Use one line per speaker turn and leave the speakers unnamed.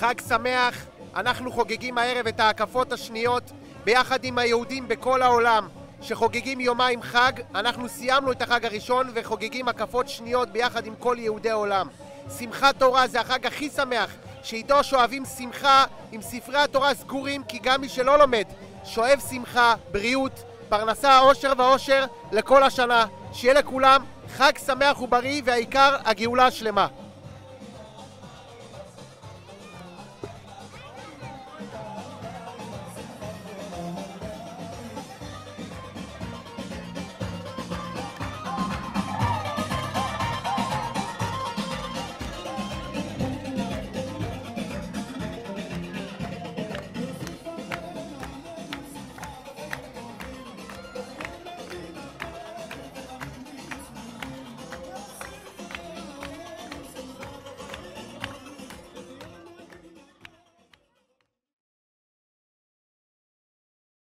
חג שמח, אנחנו חוגגים הערב את ההקפות השניות ביחד עם היהודים בכל העולם שחוגגים יומיים חג, אנחנו סיימנו את החג הראשון וחוגגים הקפות שניות ביחד עם כל יהודי העולם. שמחת תורה זה החג הכי שמח, שאיתו שואבים שמחה עם ספרי התורה סגורים, כי גם מי שלא לומד שואב שמחה, בריאות, פרנסה, עושר ואושר לכל השנה. שיהיה לכולם חג שמח ובריא, והעיקר הגאולה השלמה.